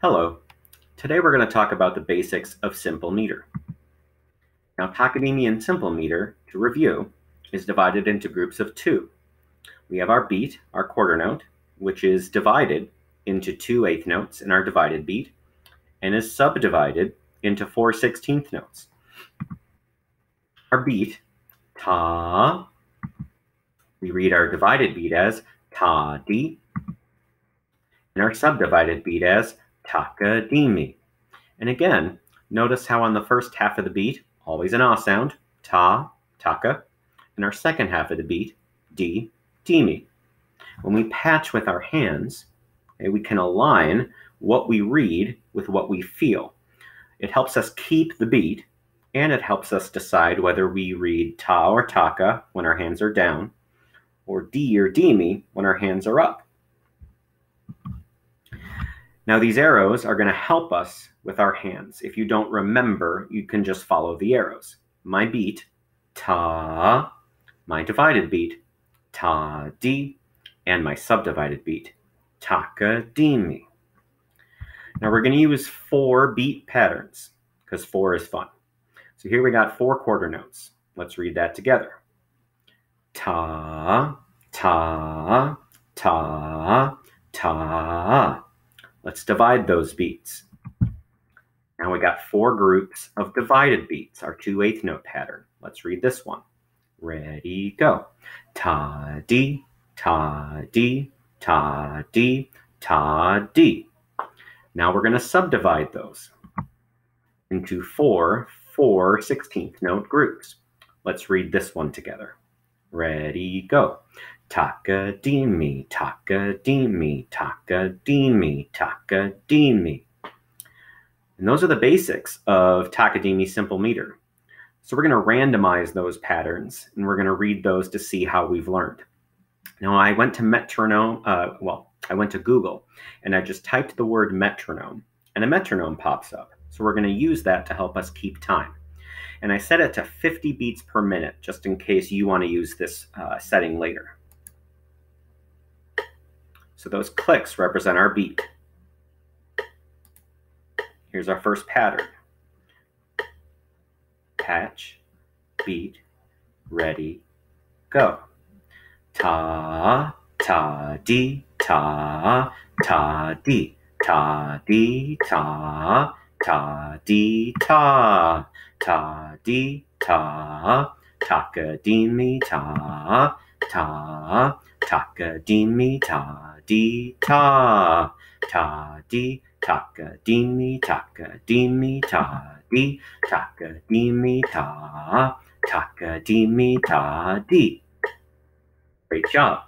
Hello. Today we're going to talk about the basics of simple meter. Now, Takadimi simple meter, to review, is divided into groups of two. We have our beat, our quarter note, which is divided into two eighth notes in our divided beat, and is subdivided into four sixteenth notes. Our beat, ta, we read our divided beat as ta di, and our subdivided beat as Takadimi. And again, notice how on the first half of the beat, always an ah sound, ta, taka, and our second half of the beat, di, dimi. When we patch with our hands, okay, we can align what we read with what we feel. It helps us keep the beat, and it helps us decide whether we read ta or taka when our hands are down, or di or dimi when our hands are up. Now these arrows are going to help us with our hands. If you don't remember, you can just follow the arrows. My beat, ta, my divided beat, ta di, and my subdivided beat, taka di mi. Now we're going to use four beat patterns because four is fun. So here we got four quarter notes. Let's read that together. Ta, ta, ta, ta. Let's divide those beats. Now we got four groups of divided beats, our two eighth note pattern. Let's read this one. Ready, go. Ta di, ta di, ta di, ta di. Now we're going to subdivide those into four four 16th note groups. Let's read this one together. Ready, go. Takadimi, Takadimi, Takadimi, Takadimi. And those are the basics of Takadimi simple meter. So we're going to randomize those patterns and we're going to read those to see how we've learned. Now I went to metronome, uh, well, I went to Google and I just typed the word metronome and a metronome pops up. So we're going to use that to help us keep time and I set it to 50 beats per minute just in case you want to use this uh, setting later. So those clicks represent our beat. Here's our first pattern. Patch, beat, ready, go. Ta, ta, di, ta, ta, di, ta, di, ta, ta, di, ta ta di ta Takadimi ta ta Takadimi uh, ta di ta ta di Takadimi uh, Takadimi uh, ta di Takadimi ta Takadimi ta di. Great job.